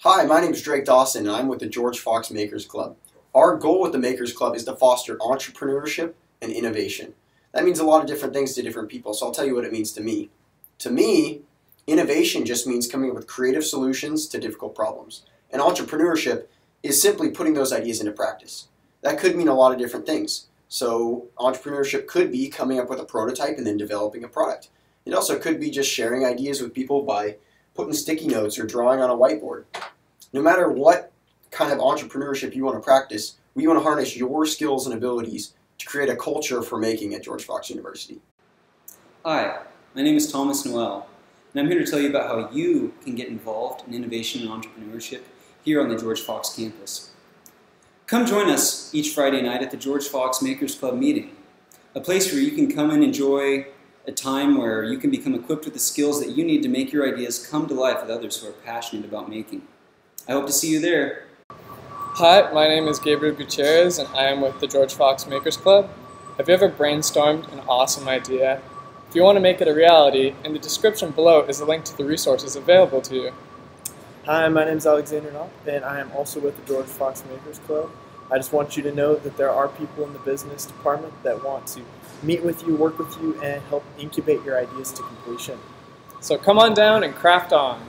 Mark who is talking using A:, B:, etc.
A: Hi, my name is Drake Dawson, and I'm with the George Fox Makers Club. Our goal with the Makers Club is to foster entrepreneurship and innovation. That means a lot of different things to different people, so I'll tell you what it means to me. To me, innovation just means coming up with creative solutions to difficult problems. And entrepreneurship is simply putting those ideas into practice. That could mean a lot of different things. So, entrepreneurship could be coming up with a prototype and then developing a product. It also could be just sharing ideas with people by putting sticky notes or drawing on a whiteboard. No matter what kind of entrepreneurship you want to practice, we want to harness your skills and abilities to create a culture for making at George Fox University.
B: Hi, my name is Thomas Noel, and I'm here to tell you about how you can get involved in innovation and entrepreneurship here on the George Fox campus. Come join us each Friday night at the George Fox Makers Club meeting, a place where you can come and enjoy a time where you can become equipped with the skills that you need to make your ideas come to life with others who are passionate about making. I hope to see you there.
C: Hi, my name is Gabriel Gutierrez and I am with the George Fox Makers Club. Have you ever brainstormed an awesome idea? If you want to make it a reality, in the description below is a link to the resources available to you.
D: Hi, my name is Alexander Knopp, and I am also with the George Fox Makers Club. I just want you to know that there are people in the business department that want to meet with you, work with you, and help incubate your ideas to completion.
C: So come on down and craft on.